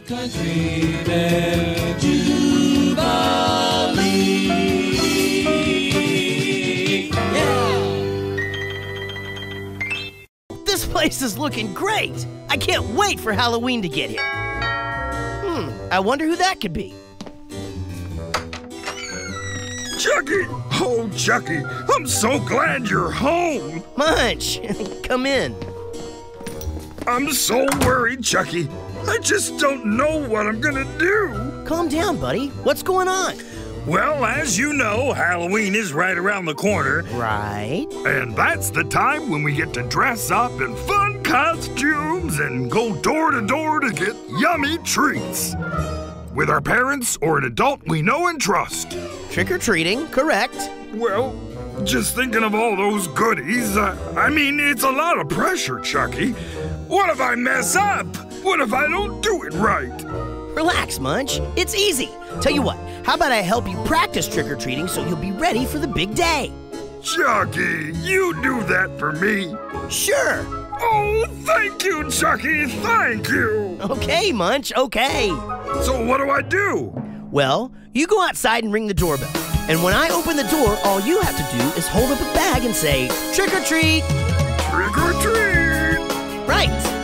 Country Jubilee. Yeah. This place is looking great. I can't wait for Halloween to get here. Hmm, I wonder who that could be. Chucky! Oh, Chucky, I'm so glad you're home. Munch, come in. I'm so worried, Chucky. I just don't know what I'm gonna do. Calm down, buddy. What's going on? Well, as you know, Halloween is right around the corner, Right. and that's the time when we get to dress up in fun costumes and go door to door to get yummy treats. With our parents or an adult we know and trust. Trick or treating, correct. Well, just thinking of all those goodies, uh, I mean, it's a lot of pressure, Chucky. What if I mess up? What if I don't do it right? Relax, Munch. It's easy. Tell you what, how about I help you practice trick or treating so you'll be ready for the big day? Chucky, you do that for me. Sure. Oh, thank you, Chucky. Thank you. Okay, Munch, okay. So, what do I do? Well, you go outside and ring the doorbell. And when I open the door, all you have to do is hold up a bag and say, trick or treat. Trick or treat. Right.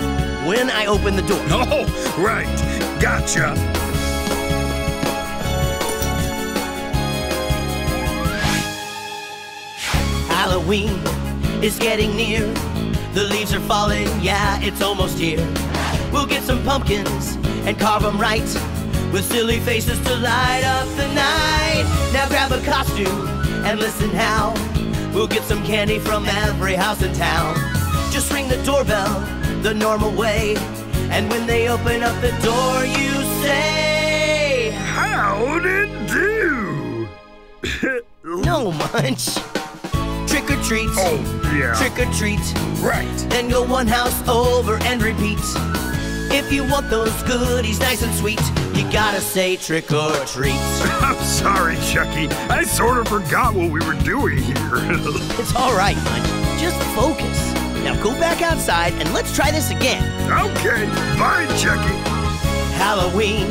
When I open the door. Oh, right. Gotcha. Halloween is getting near. The leaves are falling, yeah, it's almost here. We'll get some pumpkins and carve them right with silly faces to light up the night. Now grab a costume and listen how we'll get some candy from every house in town. Just ring the doorbell the normal way, and when they open up the door, you say, How'd it do? No, Munch. Trick or treat. oh, yeah. Trick or treat. Right. Then go one house over and repeat. If you want those goodies nice and sweet, you gotta say trick or treat. I'm sorry, Chucky. I sort of forgot what we were doing here. It's all right, Munch. Just focus. Now go back outside and let's try this again. okay. Bye, Chucky. Halloween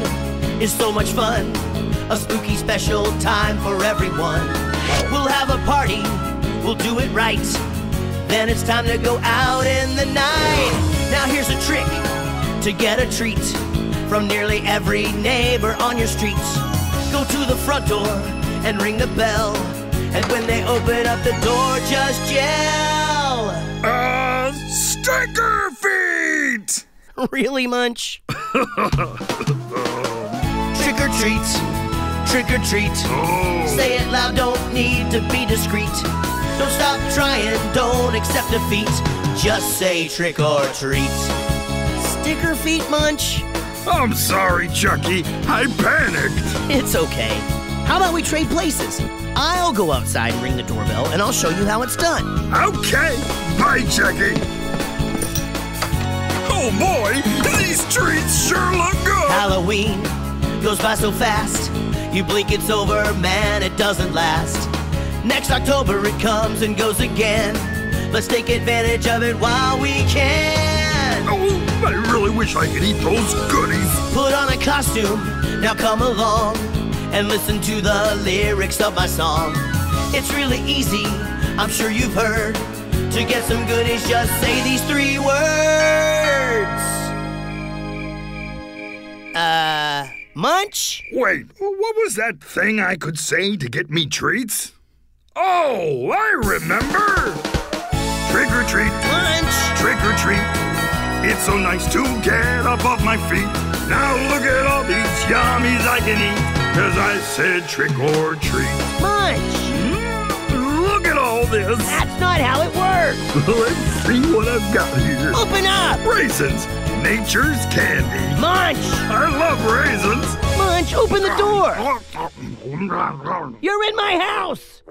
is so much fun. A spooky special time for everyone. We'll have a party, we'll do it right. Then it's time to go out in the night. Now here's a trick to get a treat from nearly every neighbor on your street. Go to the front door and ring the bell. And when they open up the door, just yell. Sticker feet! Really, Munch? Trick or treat, trick or treat. Oh. Say it loud, don't need to be discreet. Don't stop trying, don't accept defeat. Just say trick or treat. Sticker feet, Munch? I'm sorry, Chucky. I panicked. It's okay. How about we trade places? I'll go outside and ring the doorbell, and I'll show you how it's done. Okay. Bye, Chucky. Oh boy, these treats sure look good. Halloween goes by so fast. You blink, it's over, man, it doesn't last. Next October it comes and goes again. Let's take advantage of it while we can. Oh, I really wish I could eat those goodies. Put on a costume, now come along and listen to the lyrics of my song. It's really easy, I'm sure you've heard. To get some goodies, just say these three words. Uh, munch? Wait, what was that thing I could say to get me treats? Oh, I remember. Trick or treat, Munch? trick or treat. It's so nice to get up off my feet. Now look at all these yummies I can eat. Cause I said trick or treat. Munch? Mm, all this. That's not how it works. Let's see what I've got here. Open up! Raisins, nature's candy. Munch! I love raisins. Munch, open the door! You're in my house!